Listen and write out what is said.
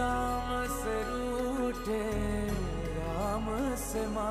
राम से रूठे राम से मा